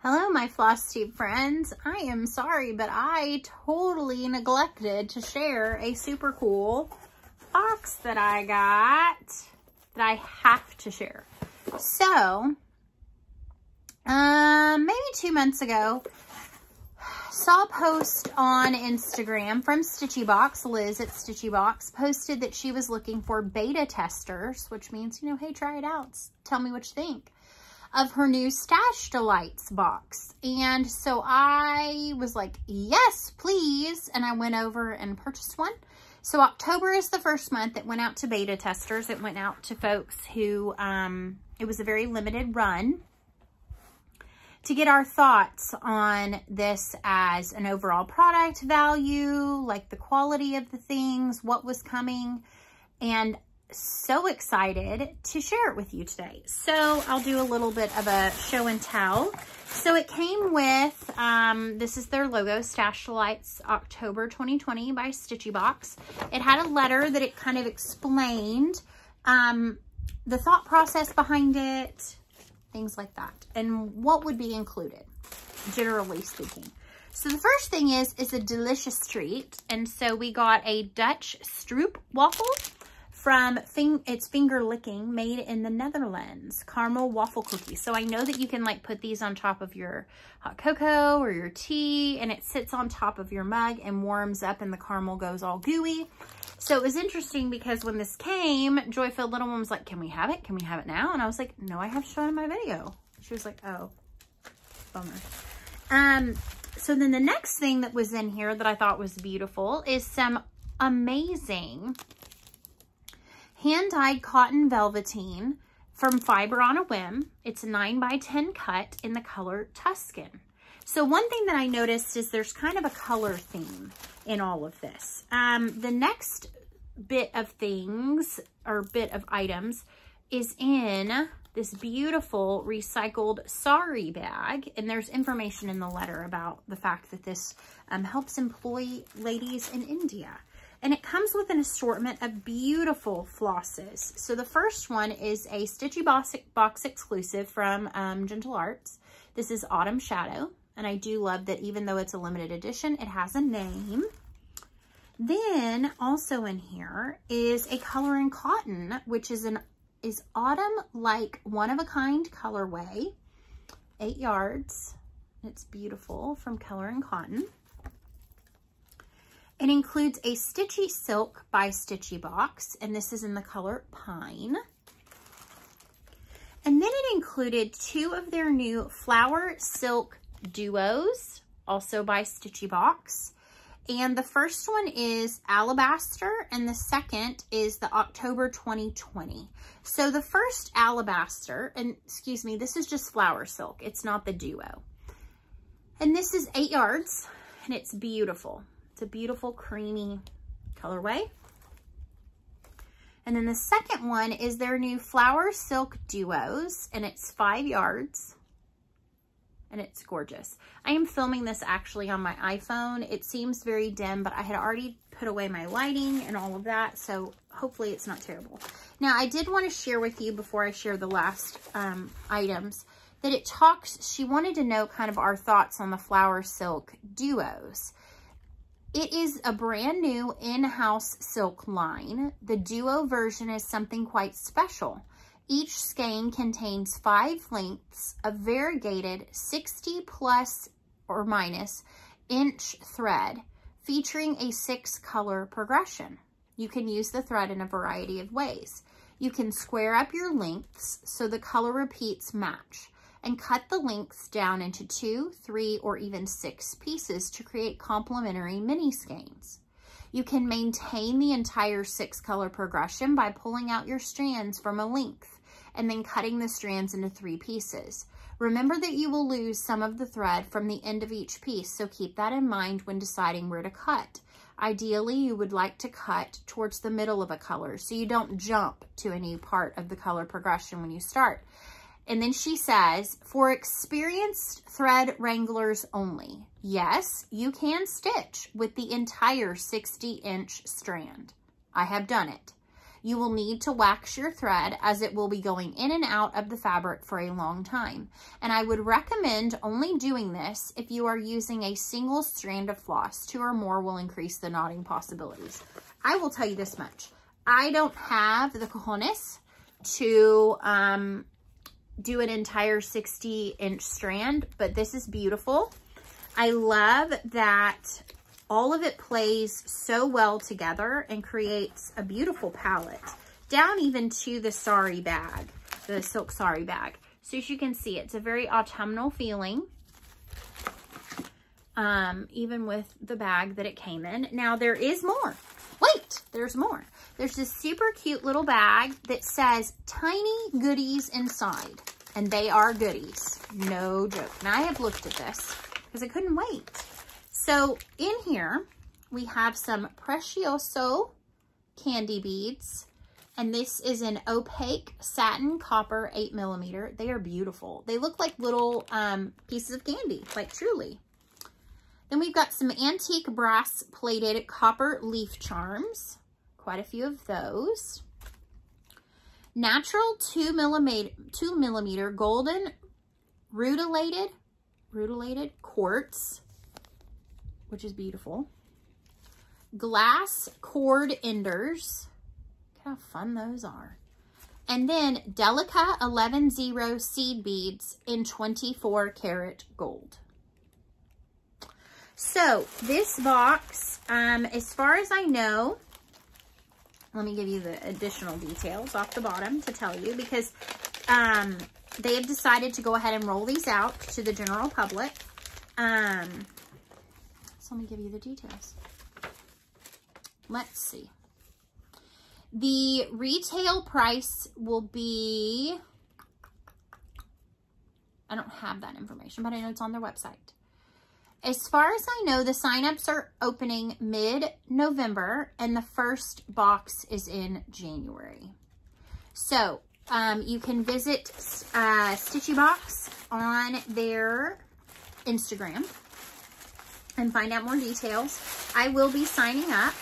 Hello, my floss tube friends. I am sorry, but I totally neglected to share a super cool box that I got that I have to share. So, um, maybe two months ago, saw a post on Instagram from Stitchybox. Liz at Stitchybox posted that she was looking for beta testers, which means, you know, hey, try it out. Tell me what you think of her new Stash Delights box. And so I was like, yes, please. And I went over and purchased one. So October is the first month it went out to beta testers. It went out to folks who, um, it was a very limited run to get our thoughts on this as an overall product value, like the quality of the things, what was coming. And so excited to share it with you today. So I'll do a little bit of a show and tell. So it came with, um, this is their logo, Stash Lights October 2020 by Stitchybox. It had a letter that it kind of explained um, the thought process behind it, things like that, and what would be included, generally speaking. So the first thing is, is a delicious treat. And so we got a Dutch Stroop waffle from Fing it's Finger Licking, made in the Netherlands, caramel waffle cookies. So I know that you can like put these on top of your hot cocoa or your tea and it sits on top of your mug and warms up and the caramel goes all gooey. So it was interesting because when this came, Joy Filled Little One was like, can we have it? Can we have it now? And I was like, no, I have shown in my video. She was like, oh, bummer. Um, so then the next thing that was in here that I thought was beautiful is some amazing hand-dyed cotton velveteen from Fiber on a Whim. It's a 9 by 10 cut in the color Tuscan. So one thing that I noticed is there's kind of a color theme in all of this. Um, the next bit of things or bit of items is in this beautiful recycled sari bag. And there's information in the letter about the fact that this um, helps employ ladies in India. And it comes with an assortment of beautiful flosses. So the first one is a Stitchybox, box exclusive from um, Gentle Arts. This is Autumn Shadow. And I do love that even though it's a limited edition, it has a name. Then also in here is a Color in Cotton, which is an is autumn like one of a kind colorway, eight yards. It's beautiful from Color in Cotton. It includes a Stitchy Silk by Stitchybox, and this is in the color Pine. And then it included two of their new Flower Silk Duos, also by Stitchybox. And the first one is Alabaster, and the second is the October 2020. So the first Alabaster, and excuse me, this is just Flower Silk. It's not the Duo. And this is eight yards, and it's beautiful. It's a beautiful creamy colorway. And then the second one is their new Flower Silk Duos, and it's five yards. And it's gorgeous. I am filming this actually on my iPhone. It seems very dim, but I had already put away my lighting and all of that, so hopefully it's not terrible. Now, I did want to share with you before I share the last um, items that it talks, she wanted to know kind of our thoughts on the Flower Silk Duos. It is a brand new in-house silk line. The duo version is something quite special. Each skein contains five lengths of variegated 60 plus or minus inch thread featuring a six color progression. You can use the thread in a variety of ways. You can square up your lengths so the color repeats match and cut the lengths down into two, three, or even six pieces to create complementary mini skeins. You can maintain the entire six color progression by pulling out your strands from a length and then cutting the strands into three pieces. Remember that you will lose some of the thread from the end of each piece, so keep that in mind when deciding where to cut. Ideally, you would like to cut towards the middle of a color so you don't jump to a new part of the color progression when you start. And then she says, for experienced thread wranglers only, yes, you can stitch with the entire 60 inch strand. I have done it. You will need to wax your thread as it will be going in and out of the fabric for a long time. And I would recommend only doing this if you are using a single strand of floss. Two or more will increase the knotting possibilities. I will tell you this much. I don't have the cojones to um, do an entire 60 inch strand, but this is beautiful. I love that all of it plays so well together and creates a beautiful palette down even to the sari bag, the silk sari bag. So as you can see, it's a very autumnal feeling. Um, even with the bag that it came in. Now there is more. Wait, there's more. There's this super cute little bag that says tiny goodies inside. And they are goodies. No joke. Now I have looked at this because I couldn't wait. So in here, we have some Preciosa candy beads. And this is an opaque satin copper 8 millimeter. They are beautiful. They look like little um, pieces of candy, like truly. Then we've got some antique brass plated copper leaf charms. Quite a few of those. Natural 2 millimeter, two millimeter golden rutilated, rutilated quartz which is beautiful. Glass cord enders. Look how fun those are. And then Delica 11-0 seed beads in 24 karat gold. So this box, um, as far as I know, let me give you the additional details off the bottom to tell you because um, they have decided to go ahead and roll these out to the general public. Um, so let me give you the details. Let's see. The retail price will be, I don't have that information, but I know it's on their website. As far as I know, the signups are opening mid-November and the first box is in January. So um, you can visit uh, Stitchybox on their Instagram and find out more details. I will be signing up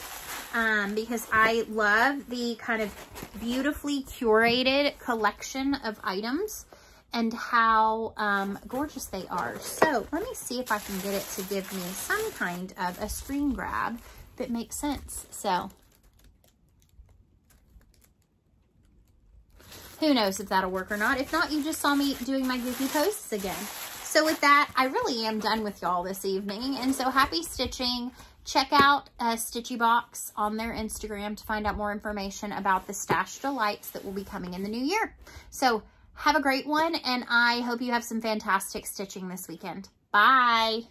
um, because I love the kind of beautifully curated collection of items and how um, gorgeous they are. So let me see if I can get it to give me some kind of a screen grab that makes sense. So who knows if that'll work or not. If not, you just saw me doing my goofy posts again. So with that, I really am done with y'all this evening. And so happy stitching. Check out uh, Stitchybox on their Instagram to find out more information about the Stash Delights that will be coming in the new year. So have a great one, and I hope you have some fantastic stitching this weekend. Bye!